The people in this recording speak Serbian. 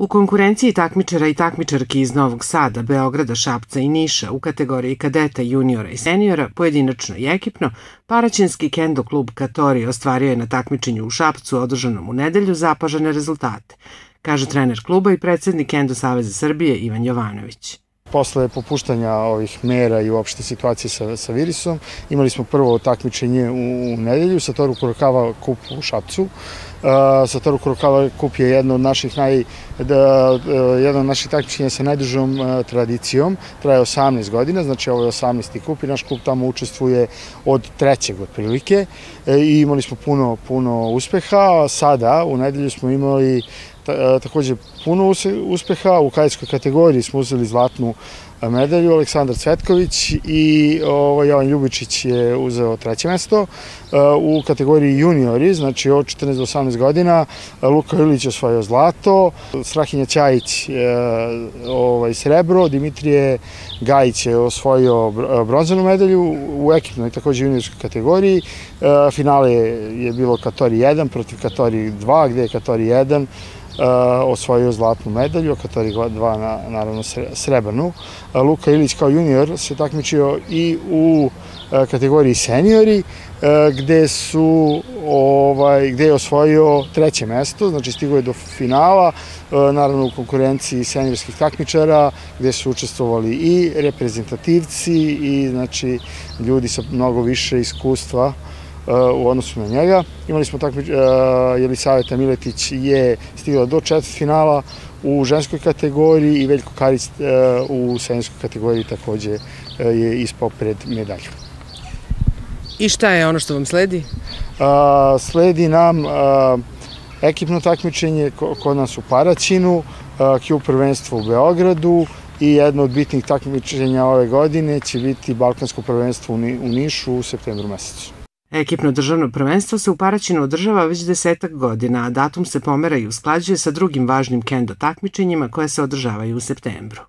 U konkurenciji takmičara i takmičarki iz Novog Sada, Beograda, Šapca i Niša u kategoriji kadeta, juniora i seniora, pojedinačno i ekipno, Paraćinski kendo klub Katori ostvario je na takmičenju u Šapcu održanom u nedelju zapažene rezultate, kaže trener kluba i predsednik Kendo Saveza Srbije Ivan Jovanović. Posle popuštanja ovih mera i uopšte situacije sa, sa virusom, imali smo prvo takmičenje u, u nedelju, Satoru Kurokava kup u Šapcu. Uh, Satoru Kurokava kup je jedno od naših naj, da, uh, jedno od naših takmičenja sa najdužom uh, tradicijom, traje 18 godina, znači ovo je 18. kup i naš klub tamo učestvuje od trećeg otprilike e, i imali smo puno, puno uspeha. Sada, u nedelju smo imali E, takođe puno uspeha. U kajskoj kategoriji smo uzeli zlatnu medalju, Aleksandar Cvetković i ovaj, Jovan Ljubičić je uzeo treće mesto. E, u kategoriji juniori, znači od 14 do 18 godina, Luka Ilić je osvojio zlato, Strahinja Ćajić ovaj, srebro, Dimitrije Gajić je osvojio bronzanu medalju u ekipnoj takođe juniorskoj kategoriji. E, finale je bilo Katori 1 protiv Katori 2, gde je Katori 1 Uh, osvojio zlatnu medalju, a Katari 2 na, naravno srebrnu. Uh, Luka Ilić kao junior se takmičio i u uh, kategoriji seniori, gde su ovaj gde je osvojio treće mesto, znači stigao je do finala, naravno u konkurenciji seniorskih takmičara, gde su učestvovali i reprezentativci i znači ljudi sa mnogo više iskustva u odnosu na njega. Imali smo takvi, uh, Jelisaveta Miletić je stigla do četvrt finala u ženskoj kategoriji i Veljko Karić uh, u senjskoj kategoriji takođe uh, je ispao pred medalju. I šta je ono što vam sledi? Sledi nam ekipno takmičenje kod nas u Paraćinu, Q prvenstvo u Beogradu i jedno od bitnih takmičenja ove godine će biti Balkansko prvenstvo u Nišu u septembru mesecu. Ekipno državno prvenstvo se u Paraćinu održava već desetak godina, a datum se pomera i usklađuje sa drugim važnim kendo takmičenjima koje se održavaju u septembru.